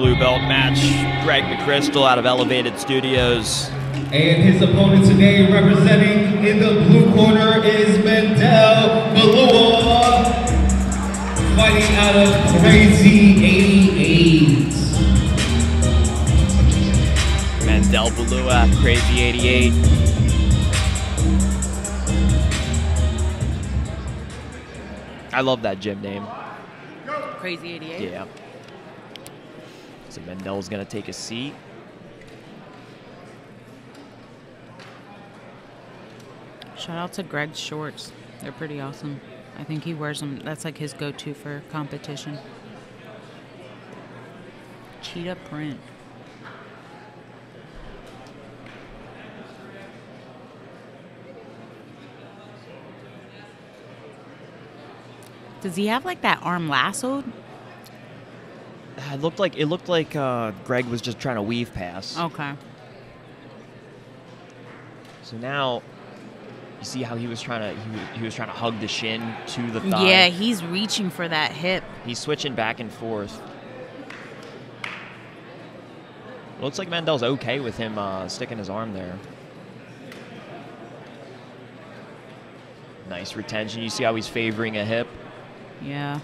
blue belt match. Greg McCrystal out of Elevated Studios. And his opponent today, representing in the blue corner, is Mendel Bulua, fighting out of Crazy 88. Mendel Bulua, Crazy 88. I love that gym name. Crazy 88. Yeah. So Mendel's gonna take a seat. Shout out to Greg's shorts. They're pretty awesome. I think he wears them. That's like his go-to for competition. Cheetah print. Does he have like that arm lassoed? It looked like it looked like uh, Greg was just trying to weave pass. Okay. So now you see how he was trying to he, was- he was trying to hug the shin to the thigh. Yeah, he's reaching for that hip. He's switching back and forth. Looks like Mandel's okay with him uh, sticking his arm there. Nice retention. You see how he's favoring a hip. Yeah.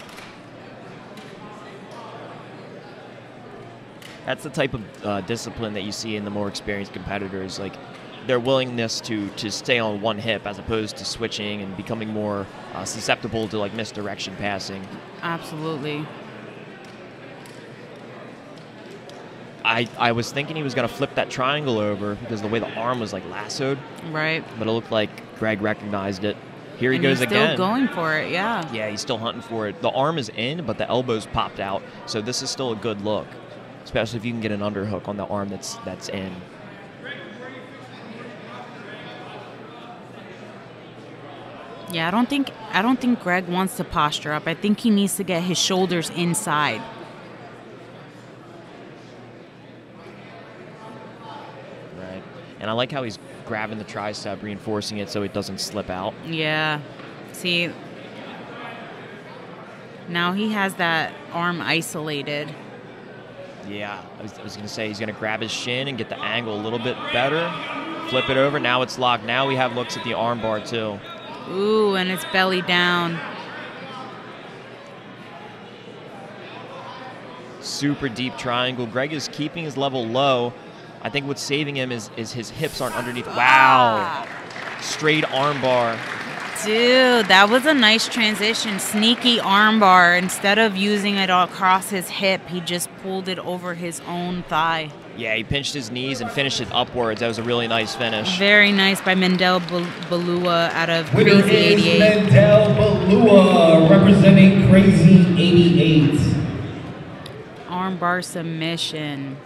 That's the type of uh, discipline that you see in the more experienced competitors. Like their willingness to to stay on one hip as opposed to switching and becoming more uh, susceptible to like misdirection passing. Absolutely. I, I was thinking he was going to flip that triangle over because the way the arm was like lassoed, Right. but it looked like Greg recognized it. Here he and goes he's still again. going for it. Yeah. Yeah, he's still hunting for it. The arm is in, but the elbow's popped out. So this is still a good look, especially if you can get an underhook on the arm that's that's in. Yeah, I don't think I don't think Greg wants to posture up. I think he needs to get his shoulders inside. Right. And I like how he's grabbing the tricep, reinforcing it so it doesn't slip out. Yeah. See. Now he has that arm isolated. Yeah, I was, I was going to say he's going to grab his shin and get the angle a little bit better. Flip it over. Now it's locked. Now we have looks at the arm bar too. Ooh, and it's belly down. Super deep triangle. Greg is keeping his level low. I think what's saving him is, is his hips aren't underneath. Wow. Straight arm bar. Dude, that was a nice transition. Sneaky armbar. Instead of using it across his hip, he just pulled it over his own thigh. Yeah, he pinched his knees and finished it upwards. That was a really nice finish. Very nice by Mendel Bal- Bulua out of Winner Crazy is 88. Mendel Bulua, representing Crazy 88. Armbar submission.